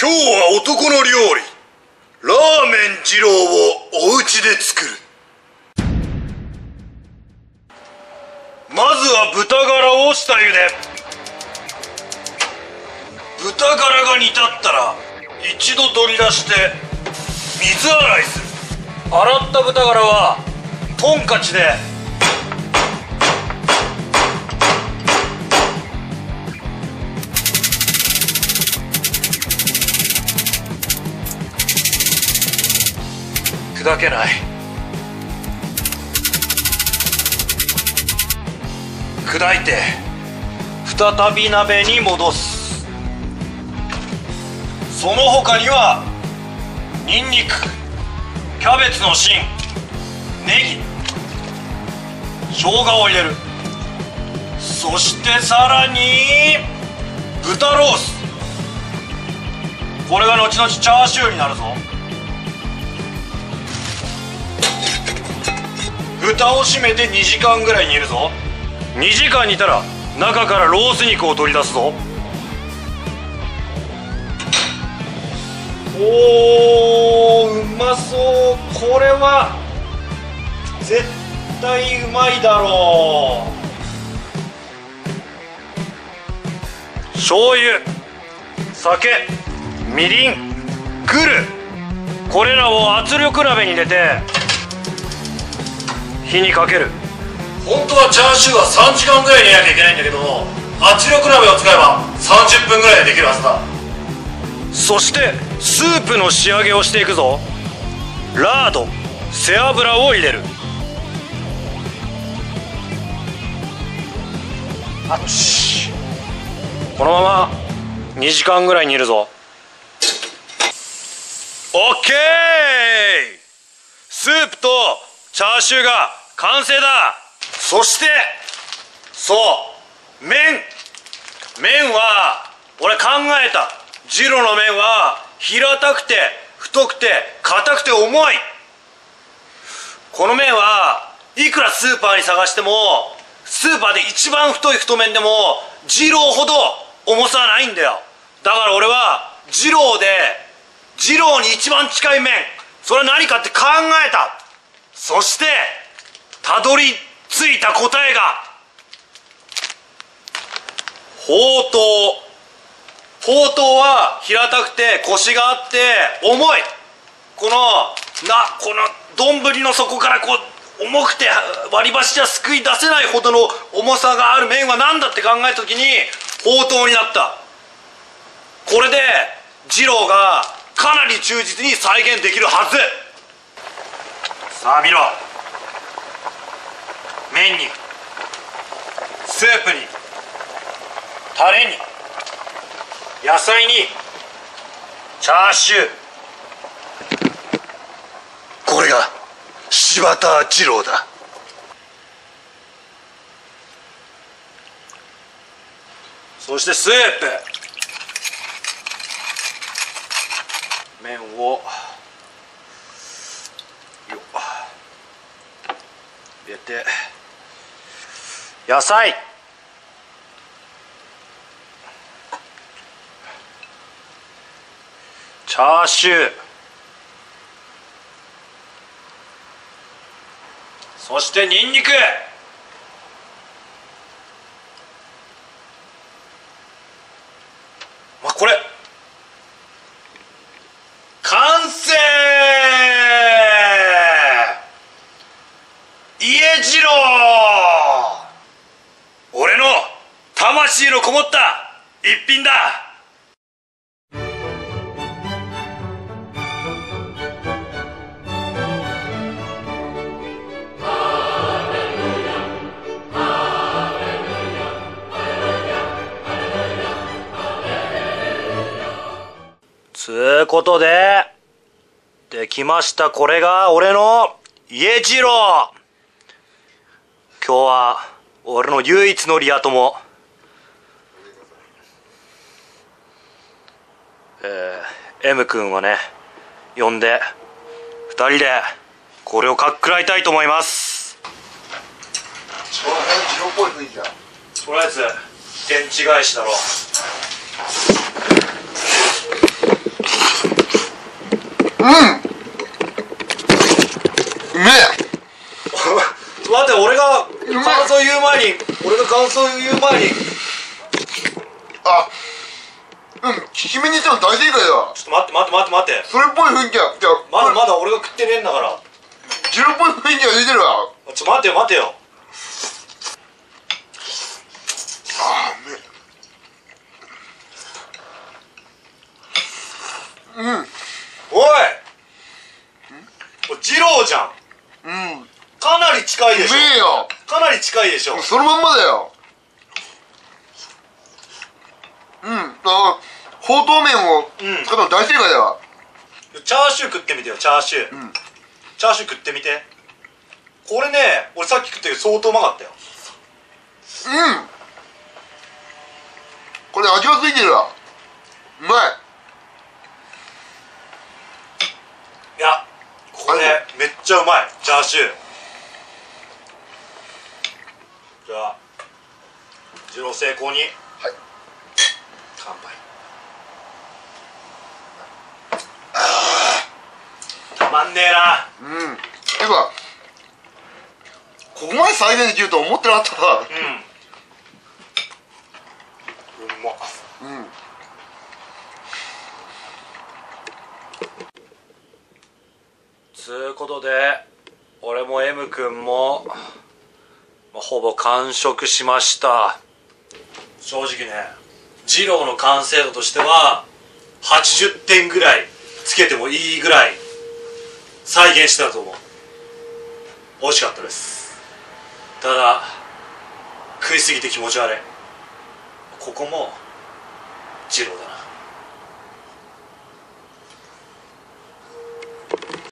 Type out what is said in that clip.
今日は男の料理。ラーメン二郎をお家で作る。まずは豚ガラを下茹で。豚ガラが煮立ったら一度取り出して水洗いする。洗った豚ガラはトンカチでけない。砕いて再び鍋に戻す。その他にはニンニクキャベツの芯ネギ生姜を入れる。そしてさらに豚ロース。これが後々チャーシューになるぞ。蓋を閉めて2時間ぐらい煮るぞ。2時間煮たら中からロース肉を取り出すぞ。おーうまそう。これは絶対うまいだろう。醤油酒みりんグル。これらを圧力鍋に入れて火にかける。本当はチャーシューは3時間ぐらい煮なきゃいけないんだけど圧力鍋を使えば30分ぐらいでできるはずだ。そしてスープの仕上げをしていくぞ。ラード背脂を入れる。あっしこのまま2時間ぐらい煮るぞ。オッケー！スープとチャーシューが完成だ。そしてそう麺。麺は俺考えた。ジロの麺は平たくて太くて硬くて重い。この麺はいくらスーパーに探してもスーパーで一番太い太麺でも二郎ほど重さはないんだよ。だから俺は二郎で二郎に一番近い麺。それは何かって考えた。そしてたどり着いた答えがほうとうほうとうは平たくてコシがあって重い。このなこの丼の底からこう重くて割り箸じゃすくい出せないほどの重さがある麺は何だって考えた時にほうとうになった。これで二郎がかなり忠実に再現できるはず。さあ見ろ。麺にスープにタレに野菜にチャーシュー。これが柴田二郎だ。そしてスープ。麺をよ入れて。野菜。チャーシュー。そしてニンニクまあこれ完成家次郎俺の魂のこもった。一品だ。つうことで、できました。これが俺の家次郎。今日は俺の唯一のリア友、えー、M 君をね、呼んで、二人でこれをかっくらいたいと思います。この辺白っぽい雰囲気だ。とりあえず、電池返しだろう。うめえ。待って俺が感想言う前に俺が感想言う前に。ちあうんきめにしても大正解だわょっと待って待って待って待って。それっぽい雰囲気はじゃあまだまだ俺が食ってねえんだから。ジロっぽい雰囲気が出てるわ。ちょ待てよ待てよ。あうめえうん。おい。これ二郎じゃん。うん。うかなり近いでしょ。めえよ。かなり近いでしょ。そのまんまだよ。うん。あほうとう麺をうん使ったの大正解だわチャーシュー食ってみてよチャーシュー、ん。チャーシュー食ってみて。これね俺さっき食ったけど相当うまかったよ。うん。これ味がついてるわ。うまい。いやこれめっちゃうまい。チャーシュー。じゃあ二郎成功に。はい。乾杯まんねえな。うん。ていうかここまで再現できると思ってなかったわ。うん。うまっ。うん。つうことで俺も M 君もまあほぼ完食しました。正直ね二郎の完成度としては80点ぐらいつけてもいいぐらい再現してたと思う。美味しかったです。ただ食いすぎて気持ち悪い。ここも二郎だ。